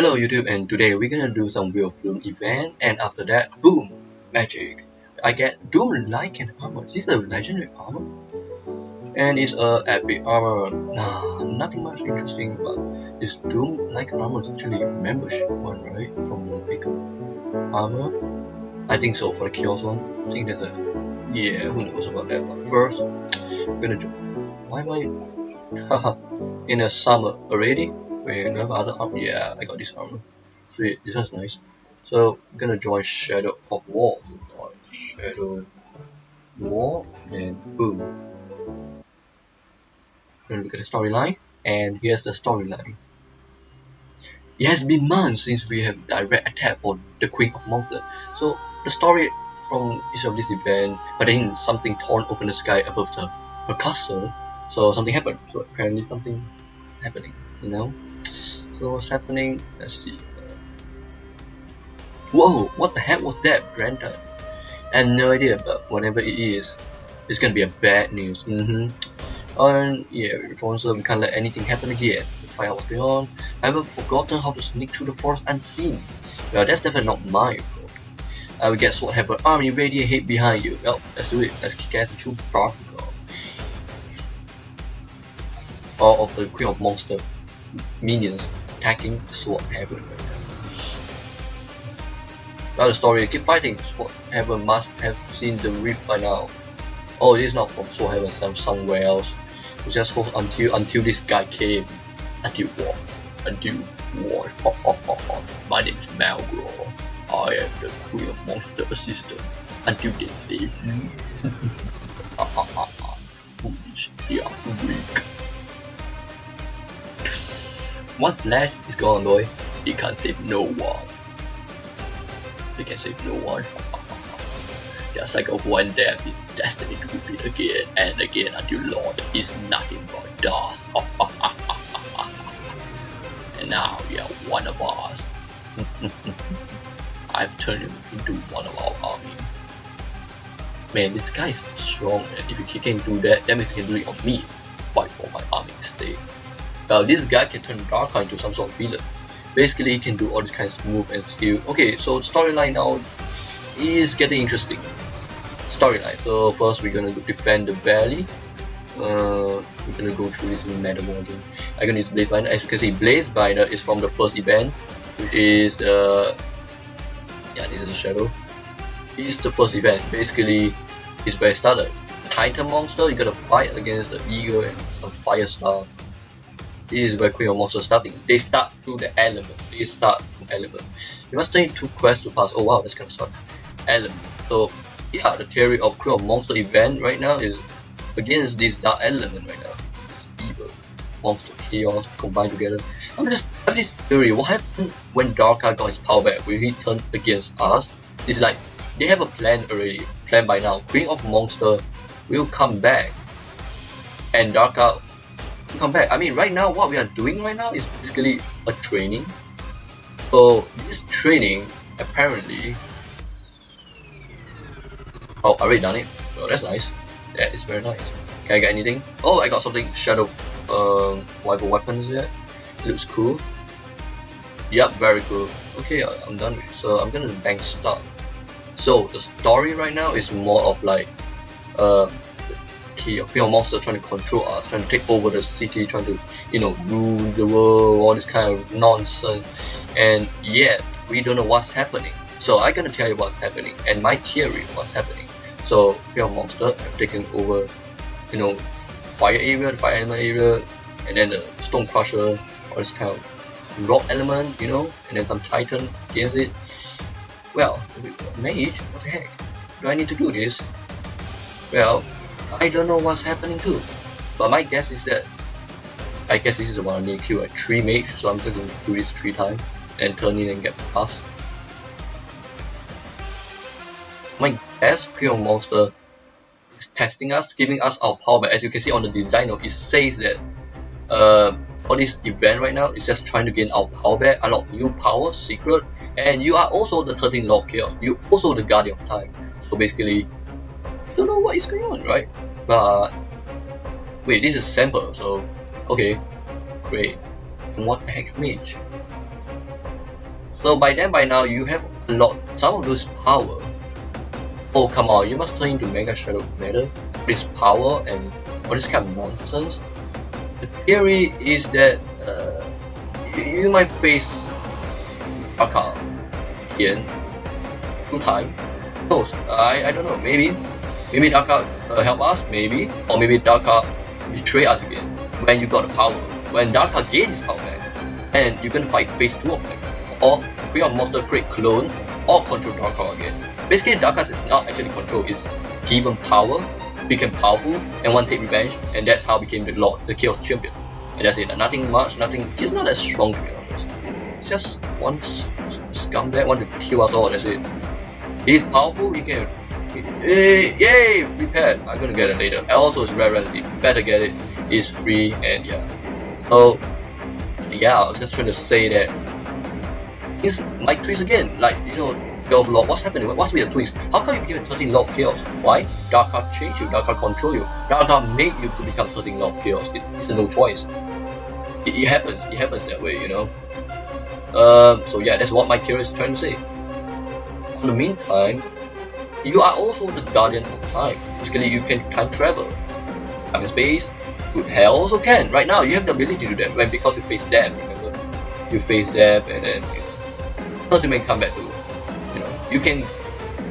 Hello YouTube and today we're gonna do some Wheel of Doom event and after that, boom, magic. I get Doom Lycan armor. Is this a legendary armor? And it's a epic armor. Nah, nothing much interesting but this Doom Lycan armor is actually membership one, right? From big armor. I think so for the Chaos one. I think that's a yeah, who knows about that. But first, we're gonna why am I haha in a summer already? Wait, do I have other armor? Yeah, I got this armor. Sweet, this one's nice. So, I'm gonna join Shadow of War. Shadow War, and boom. Gonna look at the storyline, and here's the storyline. It has been months since we have direct attack for the Queen of Monsters. So, the story from each of this event, but then something torn open the sky above the her castle. So something happened. So apparently something happening, you know. So what's happening? Let's see. Whoa! What the heck was that, Brandon? I had no idea, but whatever it is, it's gonna be a bad news. Mm-hmm. And yeah, so we can't let anything happen again. Find out what's going on. I haven't forgotten how to sneak through the forest unseen. Well, that's definitely not my fault. I will get SWAT have an army ready ahead behind you. Well, let's do it. Let's kick ass and shoot. All of the Queen of Monster minions attacking Swordhaven Now the story, keep fighting, Sword Heaven must have seen the rift by now. Oh, this is not from Swordhaven, some somewhere else. We just hope until until this guy came. Until war. Until war. My name is Malgor. I am the Queen of Monster Assistant. Until they save you. Foolish, they are weak. One flash is gone boy. He can't save no one. He can save no one. The cycle of one death is destined to repeat again and again until Lord is nothing but dust. and now you are one of us. I've turned him into one of our army. Man, this guy is strong and if he can do that, that means he can do it on me. Fight for my army instead. Well, this guy can turn Darka into some sort of villain. Basically, he can do all these kinds of move and skill. Okay, so storyline now is getting interesting. Storyline. So first, we're gonna defend the valley. Uh, we're gonna go through this meta again. I'm gonna use Blaze Binder. As you can see, Blaze Binder is from the first event, which is the yeah, this is a shadow. It's the first event. Basically, it's where it started. Titan monster, you gotta fight against the eagle and some fire star. This is where Queen of Monsters starting. They start through the element. They start from element. You must take two quests to pass. Oh wow, that's kind of start. Element. So yeah, the theory of Queen of Monster event right now is against this dark element right now. Evil, monster, chaos combined together. I'm just I have this theory. What happened when Darka got his power back? Will he turn against us? It's like they have a plan already. Plan by now. Queen of Monster will come back, and Darka come back. I mean, right now, what we are doing right now is basically a training. So this training, apparently, oh, I already done it. Oh, that's nice. That is very nice. Can I get anything? Oh, I got something. Shadow, um, whatever weapons yet. Looks cool. Yep, very cool. Okay, I'm done. So I'm gonna bank start. So the story right now is more of like, uh, key of monster trying to control us, trying to take over the city, trying to, you know, rule the world, all this kind of nonsense. And yet, we don't know what's happening. So I'm gonna tell you what's happening and my theory what's happening. So Fear Monster have taken over, you know, fire area, the fire element area, and then the Stone Crusher, all this kind of rock element, you know, and then some Titan against it. Well, mage, what the heck? Do I need to do this? Well, I don't know what's happening too. But my guess is that I guess this is about to kill a 3 mage, so I'm just going to do this 3 times and turn in and get past. My guess Queen Monster is testing us, giving us our power back. As you can see on the design, it says that uh, for this event right now, it's just trying to gain our power back, unlock new power, secret, and you are also the 13th Lord Chaos. You also the Guardian of Time. So basically, don't know what is going on, right? But wait, this is sample, so okay, great. And what the heck mage? So by then, by now, you have a lot, some of those power. Oh come on, you must turn into Mega Shadow Matter, this power and all this kind of nonsense. The theory is that uh, you, might face Darkar again, two time. Who I, I don't know, maybe. Maybe Darkar uh, help us, maybe. Or maybe Dark Darkar betray us again when you got the power. When Dark Darkar gains power back, and you can fight phase 2 of them. Or create a monster, create clone, or control Dark Darkar again. Basically, Dark Darkar is not actually control, it's given power, became powerful, and one take revenge, and that's how became the Lord, the Chaos Champion. And that's it, nothing much, nothing, he's not as strong to be honest. It's just one scumbag want to kill us all, that's it. He's powerful, he can Yay, yay, free pet. I'm gonna get it later. Also, it's rare relative. Better get it. It's free and yeah. So yeah, I was just trying to say that it's like twist again. Like you know, Chaos Lord. What's happening? What's with the twist? How come you became 13 Lord of Chaos? Why? Darkar changed you. Darkar control you. Darkar made you to become 13 Lord of Chaos. It, it's no choice. It, it happens. It happens that way. You know. Um. So yeah, that's what my character is trying to say. In the meantime, you are also the guardian of time. Basically, you can time travel. Time and space, good hell also can. Right now, you have the ability to do that when because you face death, remember? You face death and then you know, because you may come back to, you know, you can,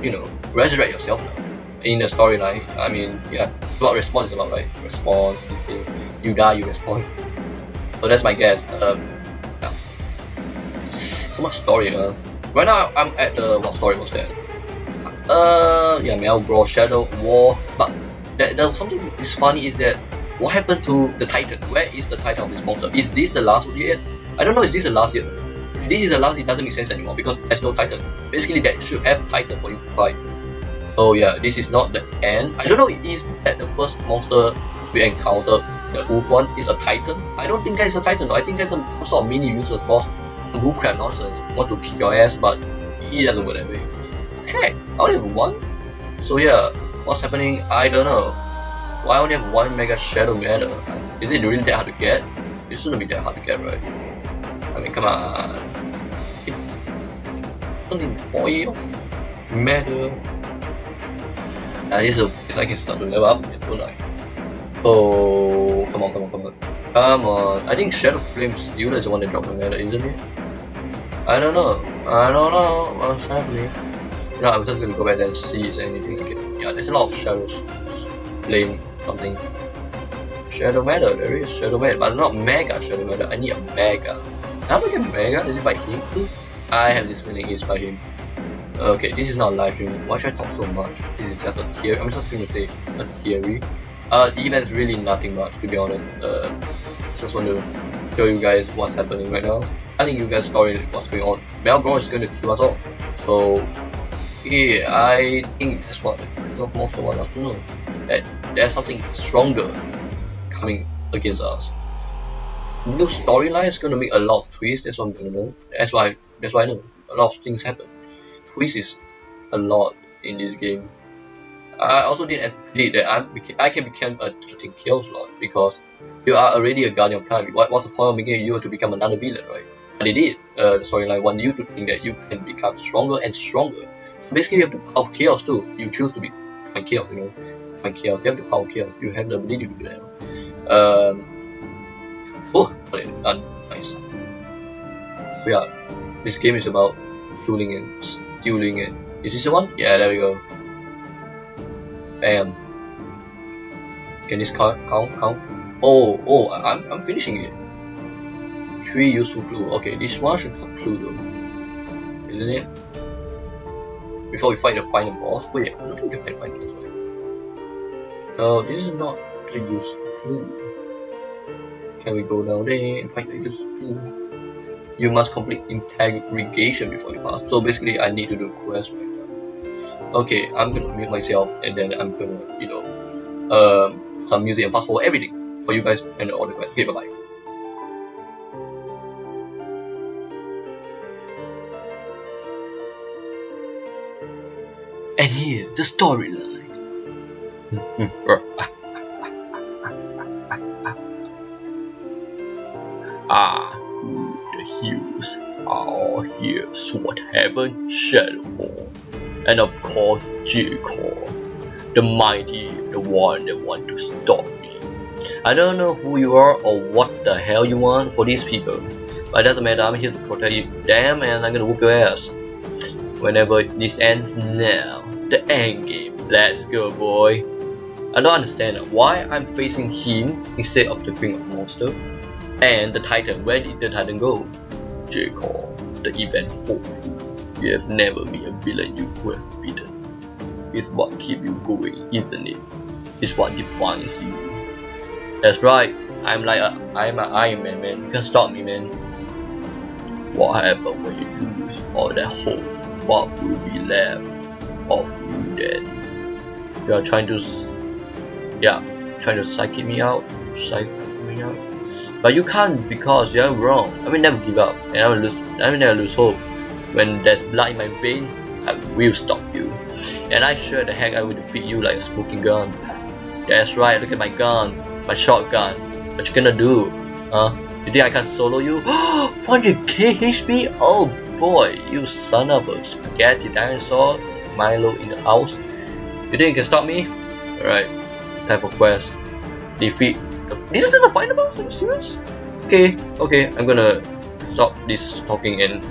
you know, resurrect yourself now. In the storyline, I mean, yeah, about respawn a lot, right? Respawn, you die, you respawn. So that's my guess. Um, yeah. So much story, uh. Right now, I'm at the, what story was that? Uh, yeah, Malgor, Shadow, War, but that, that something is funny is that what happened to the Titan? Where is the Titan of this monster? Is this the last yet? I don't know, is this the last yet? This is the last, it doesn't make sense anymore because there's no Titan. Basically, that should have Titan for you to fight. So yeah, this is not the end. I don't know, is that the first monster we encountered, the wolf one, is a Titan? I don't think that is a Titan though. I think that's some sort of mini useless boss. Some bullcrap nonsense. Want to kick your ass, but he doesn't work that way heck? I only have one? So yeah, what's happening? I don't know. Why only have one Mega Shadow Matter? Is it really that hard to get? It shouldn't be that hard to get, right? I mean, come on. Only point of matter. At least if I can start to level up, don't I? Oh, come on, come on, come on. Come on. I think Shadow Flame Stealer is the one that dropped the matter, isn't it? I don't know. I don't know what's happening. You know, I'm just gonna go back there and see if anything can. Yeah, there's a lot of shadows. Flame something. Shadow Matter, there is Shadow Matter, but not Mega Shadow Matter. I need a Mega. How do I get Mega? Is it by him I have this feeling it's by him. Okay, this is not a live stream. Why should I talk so much? This is just a theory. I'm just gonna say a theory. Uh, the event's really nothing much to be honest. Uh, just want to show you guys what's happening right now. I think you guys story what's going on. Malgor is going to kill us all. So yeah, I think that's what most of want to know. That there's something stronger coming against us. New storyline is gonna make a lot of twists. That's what I'm gonna know. That's why. That's why I know a lot of things happen. Twists is a lot in this game. I also didn't predict that I'm, I can become a 13 kills lot because you are already a guardian of time. What, what's the point of making you to become another villain, right? But they did. Uh, the storyline want you to think that you can become stronger and stronger basically you have power of chaos too. You choose to be find chaos, you know. Find chaos. You have power of chaos. You have the ability to do that. Um Oh it done. Nice. So yeah. This game is about dueling and stealing and is this the one? Yeah, there we go. Bam. Can this count count count? Oh oh I'm I'm finishing it. Three useful clue. Okay, this one should have clue though. Isn't it? Before we fight the final boss. Wait, I don't think we can fight final boss. No, this is not a useful clue. Can we go down there and fight the useful clue? You must complete interrogation before you pass. So basically, I need to do a quest. Okay, I'm gonna mute myself and then I'm gonna, you know, um, some music and fast forward everything for you guys and all the quests. Okay, bye bye. And the storyline. ah, good Hughes. are all here, SWAT Heaven, Shadowfall, and of course Jkor, the mighty, the one that want to stop me. I don't know who you are or what the hell you want for these people, but it doesn't matter, I'm here to protect you. Damn man, I'm gonna whoop your ass. Whenever this ends now, the end game. Let's go boy. I don't understand why I'm facing him instead of the Queen of Monster. And the Titan, where did the Titan go? Jkor, the event hopeful. You have never been a villain you could have beaten. It's what keeps you going, isn't it? It's what defines you. That's right, I'm like a, I'm an Iron Man, man. You can't stop me, man. What happens when you lose all that hope? What will be left of you then? You are trying to yeah, trying to psych me out, psych me out. But you can't because you're wrong. I will never give up, and I will lose. I will never lose hope. When there's blood in my vein, I will stop you, and I sure the heck I will defeat you like a smoking gun. That's right. Look at my gun, my shotgun. What you gonna do? Huh? You think I can solo you? 400k HP? Oh boy, you son of a spaghetti dinosaur. Milo in the house. You think you can stop me? Alright type of quest. Defeat. This is the final boss? Are you serious? Okay, okay, I'm gonna stop this talking and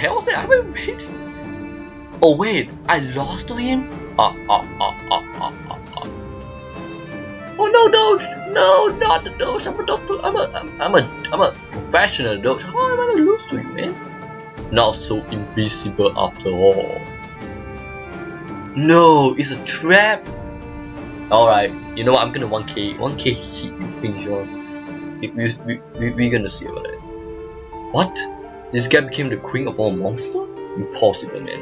hell was that? I haven't. Oh wait, I lost to him? Ah, ah. Oh no, Doge! No, not the Doge! I'm a. I'm a, I'm, I'm a, I'm a professional Doge. How am I gonna lose to you, man? Not so invisible after all. No, it's a trap. Alright, you know what? I'm gonna 1k, 1k hit you, finish we, we, we, we're gonna see about it. What? This guy became the queen of all monsters? Impossible, man.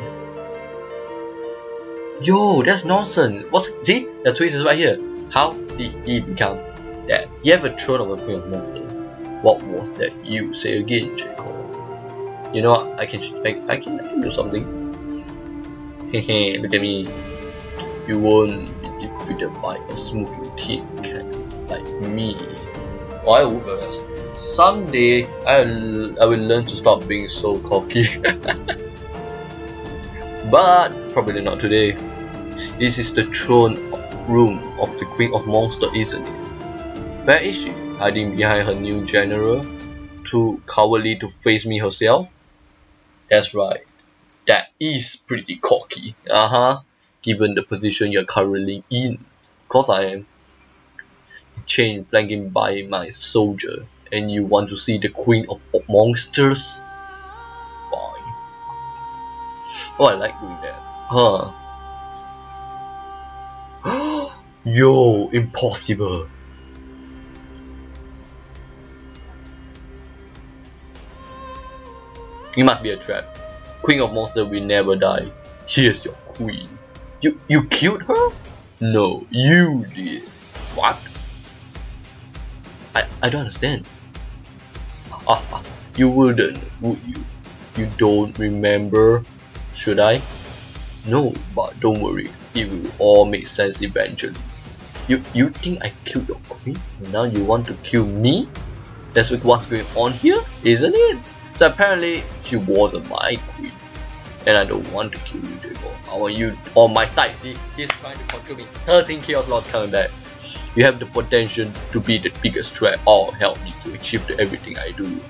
Yo, that's nonsense. What's see? The twist is right here. How did he become that? He have a throne of the queen of monsters. What was that? You say again, Jacob. You know what? I can I, I can I can do something. Hehe, look at me. You won't be defeated by a smoking tin can like me. Why would I? Someday I'll, I will learn to stop being so cocky. but probably not today. This is the throne room of the Queen of Monsters, isn't it? Where is she? Hiding behind her new general? Too cowardly to face me herself? That's right. That is pretty cocky. Uh-huh. Given the position you're currently in. Of course I am. Chain flanking by my soldier and you want to see the queen of monsters? Fine. Oh I like doing that. Huh. Yo impossible. It must be a trap. Queen of monsters will never die. Here's your queen. You you killed her? No you did. What? I, I don't understand you wouldn't, would you? You don't remember? Should I? No, but don't worry, it will all make sense eventually. You you think I killed your queen? Now you want to kill me? That's what's going on here, isn't it? So apparently she wasn't my queen. And I don't want to kill you, Jacob. I want you on my side. See, he's trying to control me. 13 chaos lords coming back. You have the potential to be the biggest threat or help me to achieve everything I do.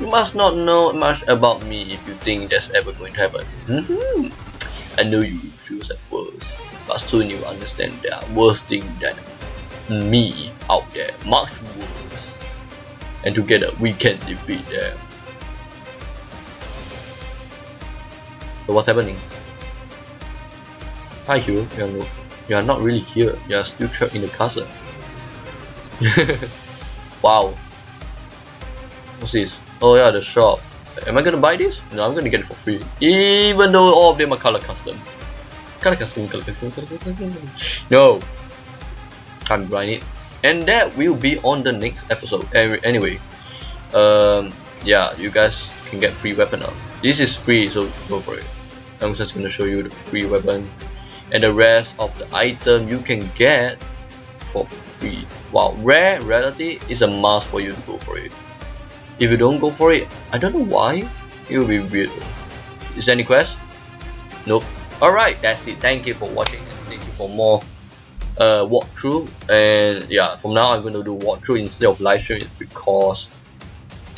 You must not know much about me if you think that's ever going to happen. Mm -hmm. I know you refuse at first, but soon you understand there are worse things than me out there, much worse. And together we can defeat them. So what's happening? Hi Hugh, you are, no, you are not really here, you are still trapped in the castle. wow. What's this? Oh yeah, the shop. Am I gonna buy this? No, I'm gonna get it for free. Even though all of them are color custom. Color custom, color custom, color custom. No. I'm buying it. And that will be on the next episode. Anyway. Um yeah, you guys can get free weapon now. This is free, so go for it. I'm just gonna show you the free weapon. And the rest of the item you can get for free. Wow, rare rarity is a must for you to go for it. If you don't go for it, I don't know why. It will be weird. Is there any quest? Nope. Alright, that's it. Thank you for watching and thank you for more uh, walkthrough. And yeah, from now I'm going to do walkthrough instead of live stream is because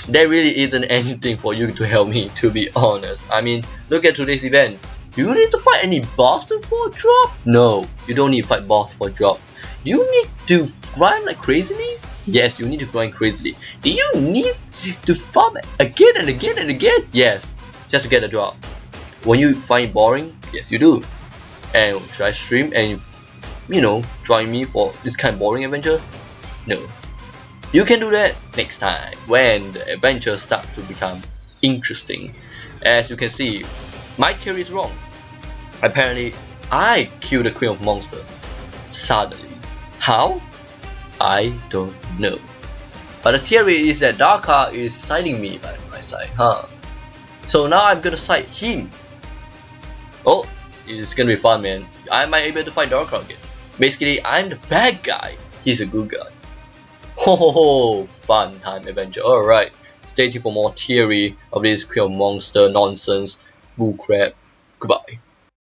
there really isn't anything for you to help me to be honest. I mean, look at today's event. Do you need to fight any boss for a drop? No, you don't need to fight boss for a drop. Do you need to grind like crazily? Yes, you need to grind crazily. Do you need to farm again and again and again? Yes, just to get a drop. When you find boring, yes you do. And should I stream and you know join me for this kind of boring adventure? No. You can do that next time when the adventure starts to become interesting. As you can see, my theory is wrong. Apparently, I killed the Queen of Monster. Suddenly. How? I don't know. But the theory is that Darkar is siding me by my side, huh? So now I'm gonna side him. Oh, it's gonna be fun, man. I might be able to fight Darkar again. Basically, I'm the bad guy. He's a good guy. Ho ho ho! Fun time adventure. Alright. Stay tuned for more theory of this Queen of monster nonsense bullcrap. Goodbye.